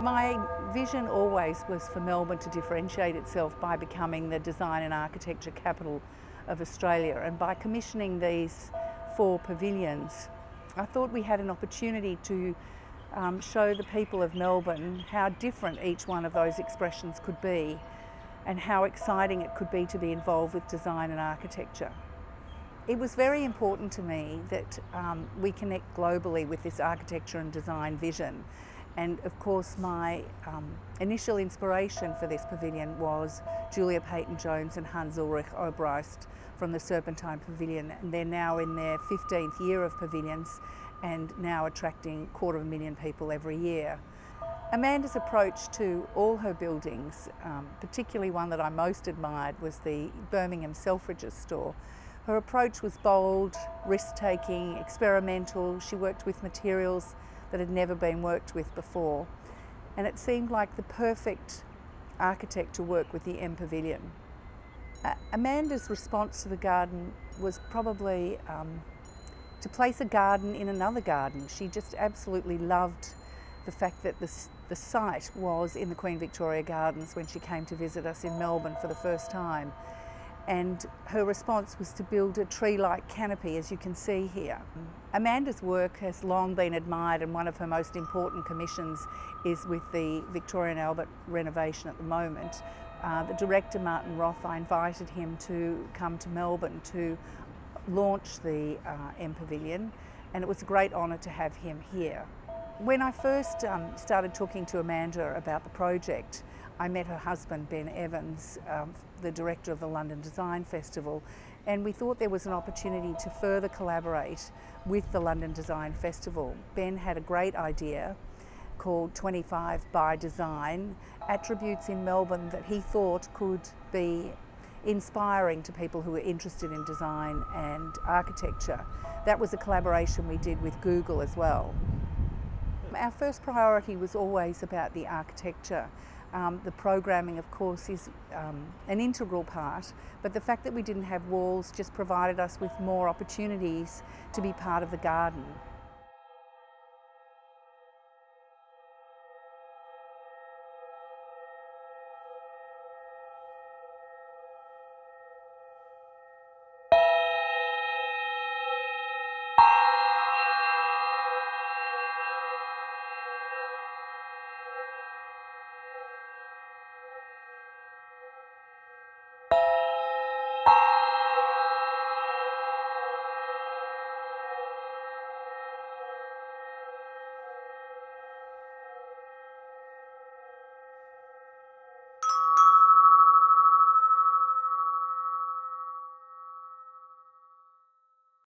My vision always was for Melbourne to differentiate itself by becoming the design and architecture capital of Australia and by commissioning these four pavilions I thought we had an opportunity to um, show the people of Melbourne how different each one of those expressions could be and how exciting it could be to be involved with design and architecture. It was very important to me that um, we connect globally with this architecture and design vision. And of course, my um, initial inspiration for this pavilion was Julia Peyton Jones and Hans Ulrich Obrist from the Serpentine Pavilion. And they're now in their 15th year of pavilions and now attracting quarter of a million people every year. Amanda's approach to all her buildings, um, particularly one that I most admired, was the Birmingham Selfridges store. Her approach was bold, risk-taking, experimental. She worked with materials that had never been worked with before. And it seemed like the perfect architect to work with the MPavilion. Uh, Amanda's response to the garden was probably um, to place a garden in another garden. She just absolutely loved the fact that this, the site was in the Queen Victoria Gardens when she came to visit us in Melbourne for the first time. And her response was to build a tree-like canopy, as you can see here. Amanda's work has long been admired and one of her most important commissions is with the Victoria and Albert renovation at the moment. Uh, the director, Martin Roth, I invited him to come to Melbourne to launch the uh, MPavilion and it was a great honour to have him here. When I first um, started talking to Amanda about the project, I met her husband, Ben Evans, um, the director of the London Design Festival, and we thought there was an opportunity to further collaborate with the London Design Festival. Ben had a great idea called 25 by Design, attributes in Melbourne that he thought could be inspiring to people who are interested in design and architecture. That was a collaboration we did with Google as well. Our first priority was always about the architecture. Um, the programming, of course, is um, an integral part, but the fact that we didn't have walls just provided us with more opportunities to be part of the garden.